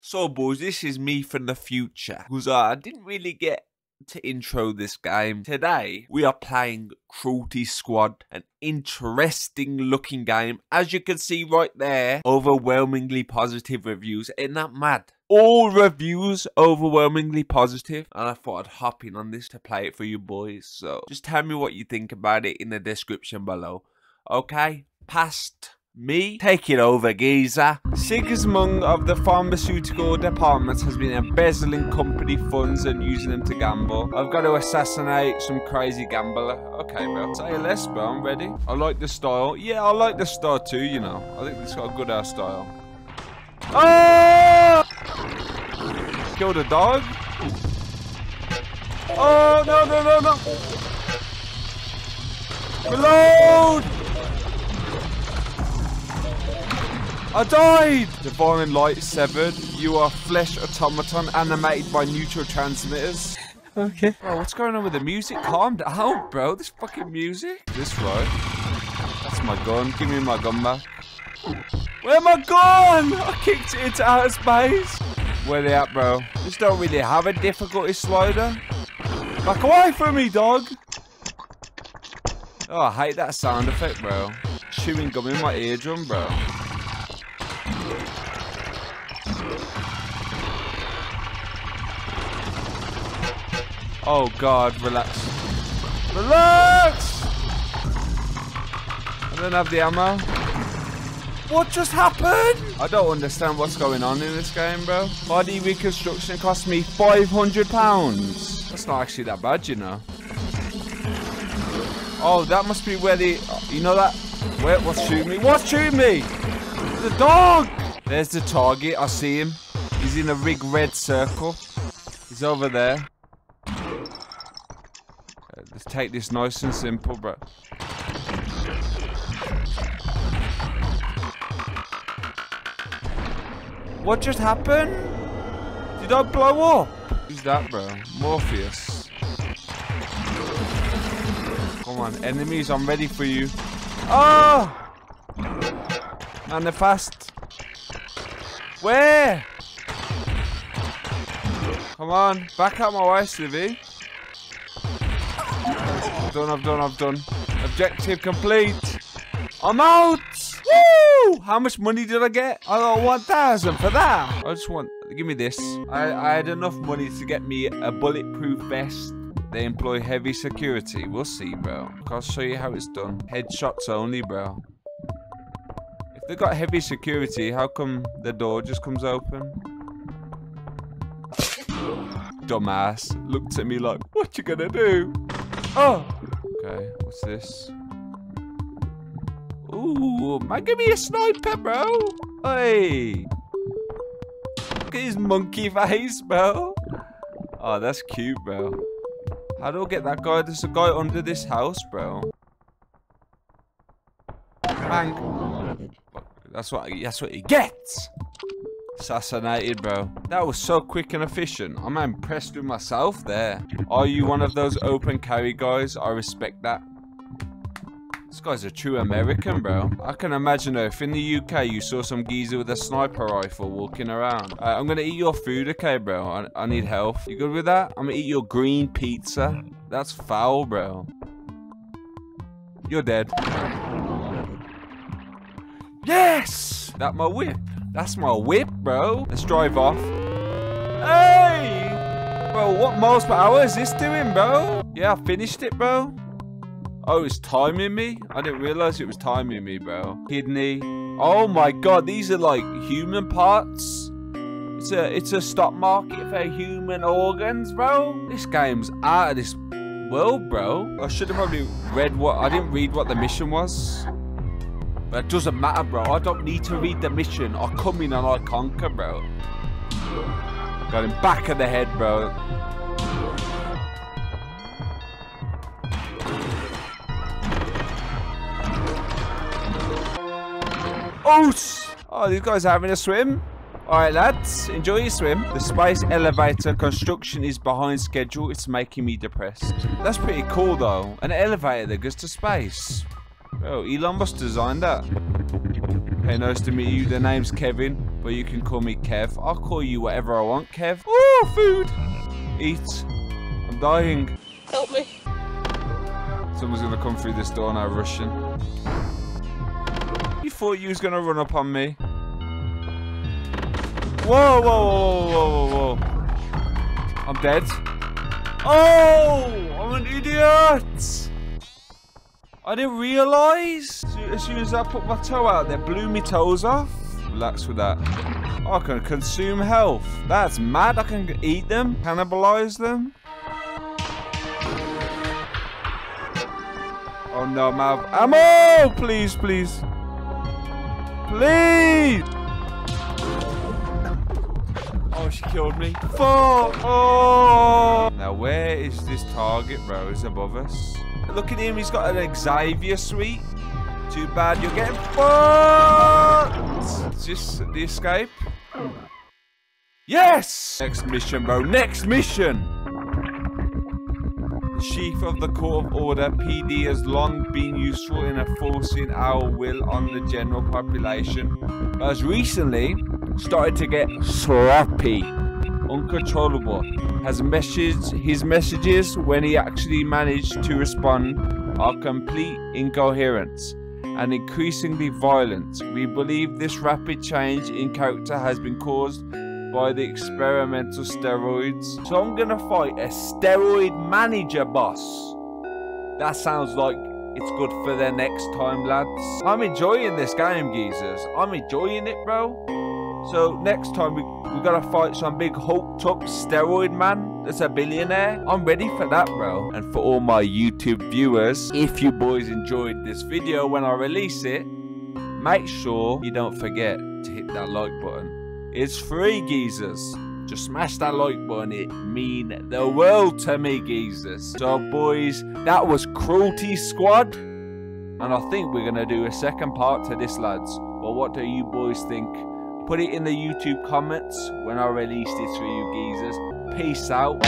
So, boys, this is me from the future. Because uh, I didn't really get to intro this game. Today, we are playing Cruelty Squad, an interesting looking game. As you can see right there, overwhelmingly positive reviews. Isn't that mad? All reviews overwhelmingly positive, and I thought I'd hop in on this to play it for you boys. So, just tell me what you think about it in the description below. Okay? Past me, take it over, geezer. Sigismund of the pharmaceutical department has been embezzling company funds and using them to gamble. I've got to assassinate some crazy gambler. Okay, bro. Say less, bro. I'm ready. I like the style. Yeah, I like the style too, you know. I think this got a good ass style. Oh! Kill the dog. Oh, no, no, no, no. Reload! I died! Divine Light severed. You are flesh automaton animated by neurotransmitters. Okay. Bro, what's going on with the music? Calm down, bro. This fucking music. This right. That's my gun. Give me my gun back. Where my gun? I kicked it into outer space. Where they at, bro? Just don't really have a difficulty slider. Back away from me, dog. Oh, I hate that sound effect, bro. Chewing gum in my eardrum, bro. Oh god, relax. Relax! I don't have the ammo. What just happened? I don't understand what's going on in this game, bro. Body reconstruction cost me £500. That's not actually that bad, you know. Oh, that must be where the... You know that... Wait, what's shooting me? What's shooting me? The dog! There's the target. I see him. He's in a big red circle. He's over there. Uh, let's take this nice and simple, bro. What just happened? Did I blow up? Who's that, bro? Morpheus. Come on, enemies, I'm ready for you. Oh! Man, they're fast. Where? Come on, back out my way, Slivy. I've done, I've done, I've done. Objective complete. I'm out! Woo! How much money did I get? I got 1,000 for that. I just want, give me this. I, I had enough money to get me a bulletproof vest. They employ heavy security. We'll see, bro. I'll show you how it's done. Headshots only, bro. They got heavy security, how come the door just comes open? Dumbass looked at me like, what you gonna do? Oh! Okay, what's this? Ooh, man, give me a sniper, bro! Hey! Look at his monkey face, bro! Oh, that's cute, bro. How do I get that guy? There's a guy under this house, bro. Bang! That's what, that's what he gets! Assassinated, bro. That was so quick and efficient. I'm impressed with myself there. Are you one of those open carry guys? I respect that. This guy's a true American, bro. I can imagine though, if in the UK you saw some geezer with a sniper rifle walking around. I'm gonna eat your food, okay, bro? I, I need health. You good with that? I'm gonna eat your green pizza. That's foul, bro. You're dead. Yes! That my whip. That's my whip, bro. Let's drive off. Hey! Bro, what miles per hour is this doing, bro? Yeah, I finished it, bro. Oh, it's timing me? I didn't realize it was timing me, bro. Kidney. Oh my god, these are like human parts. It's a it's a stock market for human organs, bro. This game's out of this world, bro. I should have probably read what I didn't read what the mission was. But it doesn't matter, bro. I don't need to read the mission. I come in and I conquer, bro. Got him back of the head, bro. Oh, oh, these guys are having a swim. Alright lads, enjoy your swim. The space elevator construction is behind schedule. It's making me depressed. That's pretty cool though. An elevator that goes to space. Oh, Elon Musk design that. Hey, nice to meet you. The name's Kevin. But you can call me Kev. I'll call you whatever I want, Kev. Oh, food! Eat. I'm dying. Help me. Someone's gonna come through this door now, rushing. You thought you was gonna run up on me? Whoa, whoa, whoa, whoa, whoa, whoa. I'm dead. Oh, I'm an idiot. I didn't realise. As soon as I put my toe out there, blew my toes off. Relax with that. I can consume health. That's mad. I can eat them, cannibalize them. Oh no, Mav. Ammo! Please, please. Please! Oh, she killed me. Fuck! Oh! Now, where is this target rose above us? Look at him, he's got an Xavier suite. Too bad you're getting fucked! Is this the escape? Yes! Next mission, bro. Next mission! The Chief of the Court of Order, PD, has long been useful in enforcing our will on the general population, but has recently started to get sloppy, uncontrollable. Has messaged his messages when he actually managed to respond are complete incoherence and increasingly violent. We believe this rapid change in character has been caused by the experimental steroids. So I'm gonna fight a steroid manager boss. That sounds like it's good for the next time, lads. I'm enjoying this game, geezers. I'm enjoying it, bro. So next time we we gotta fight some big hulked up steroid man that's a billionaire. I'm ready for that, bro. And for all my YouTube viewers, if you boys enjoyed this video when I release it, make sure you don't forget to hit that like button. It's free, geezers. Just smash that like button. It mean the world to me, geezers. So, boys, that was Cruelty Squad. And I think we're to do a second part to this, lads. Well, what do you boys think? Put it in the YouTube comments when I release this for you geezers. Peace out.